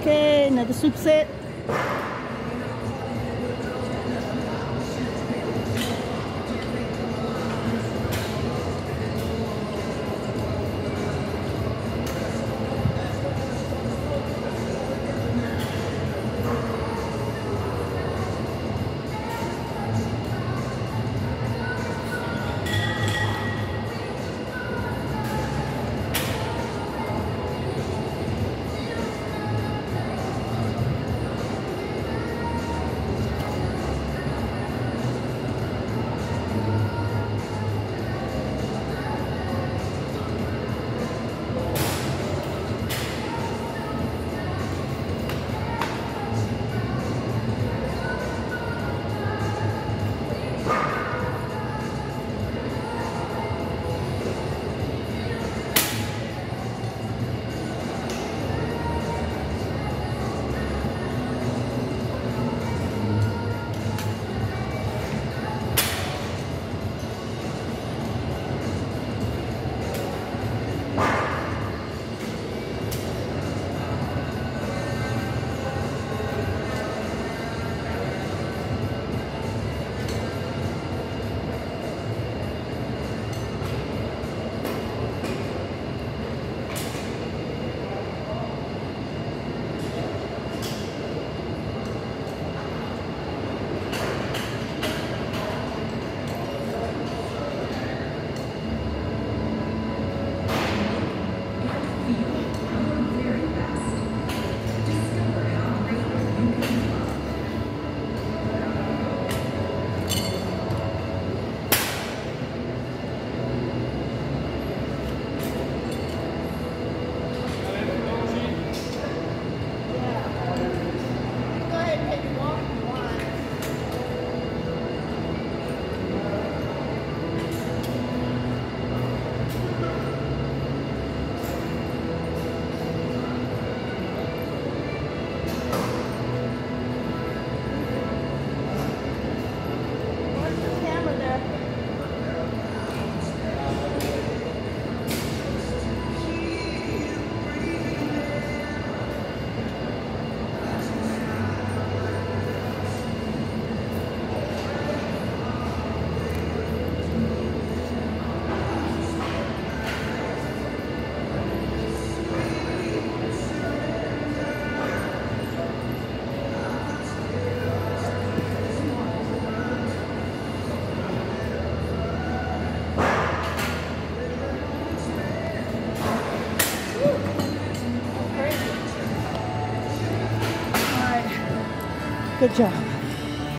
Okay, another soup set. Good job.